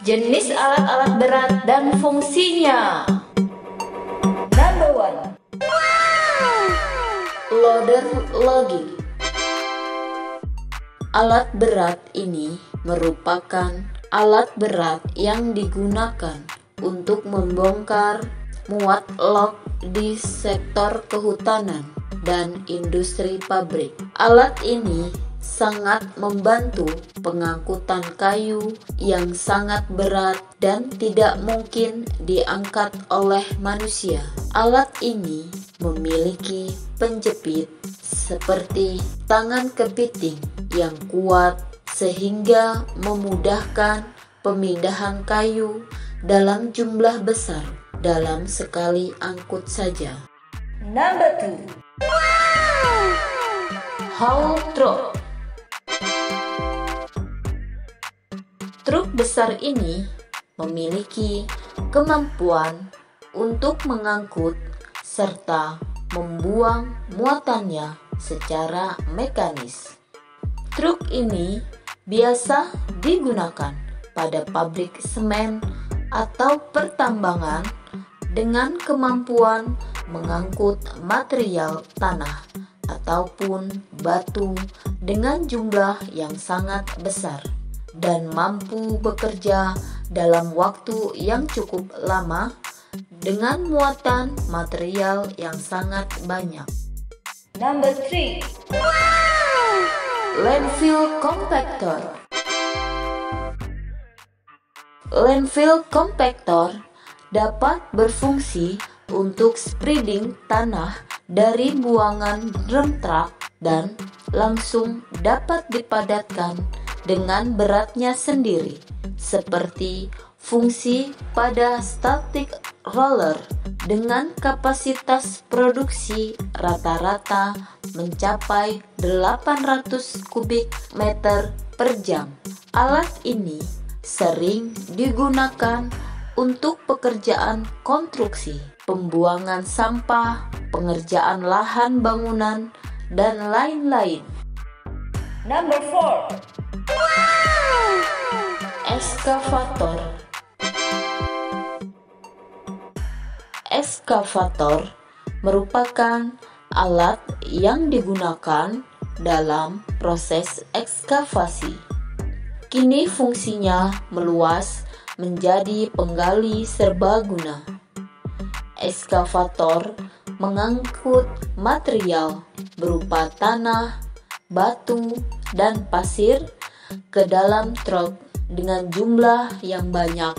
jenis alat-alat berat dan fungsinya. Number one, loader logging. Alat berat ini merupakan alat berat yang digunakan untuk membongkar muat log di sektor kehutanan dan industri pabrik. Alat ini sangat membantu pengangkutan kayu yang sangat berat dan tidak mungkin diangkat oleh manusia. Alat ini memiliki penjepit seperti tangan kepiting yang kuat sehingga memudahkan pemindahan kayu dalam jumlah besar dalam sekali angkut saja. Number two. Haul truck. Truk besar ini memiliki kemampuan untuk mengangkut serta membuang muatannya secara mekanis. Truk ini biasa digunakan pada pabrik semen atau pertambangan dengan kemampuan mengangkut material tanah ataupun batu dengan jumlah yang sangat besar dan mampu bekerja dalam waktu yang cukup lama dengan muatan material yang sangat banyak. Number three, Landfill compactor. Landfill compactor dapat berfungsi untuk spreading tanah dari buangan drum truck dan langsung dapat dipadatkan dengan beratnya sendiri, seperti fungsi pada static roller dengan kapasitas produksi rata-rata mencapai 800 kubik meter per jam. Alat ini sering digunakan untuk pekerjaan konstruksi, pembuangan sampah, pengerjaan lahan bangunan, dan lain-lain. Number 4 Eskavator Eskavator merupakan alat yang digunakan dalam proses ekskavasi. Kini fungsinya meluas menjadi penggali serbaguna. Eskavator mengangkut material berupa tanah, batu, dan pasir ke dalam truk dengan jumlah yang banyak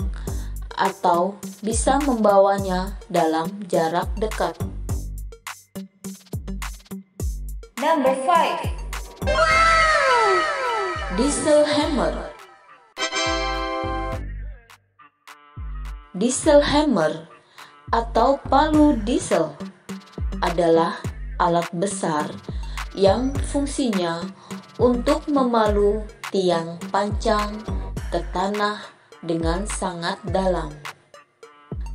atau bisa membawanya dalam jarak dekat. Number 5 Diesel hammer Diesel hammer atau palu diesel adalah alat besar yang fungsinya untuk memalu tiang pancang ke tanah dengan sangat dalam.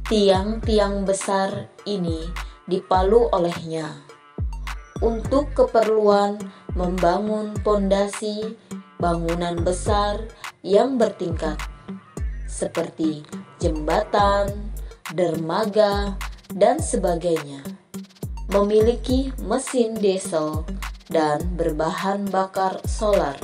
Tiang-tiang besar ini dipalu olehnya untuk keperluan membangun pondasi bangunan besar yang bertingkat seperti jembatan, dermaga, dan sebagainya. Memiliki mesin diesel dan berbahan bakar solar.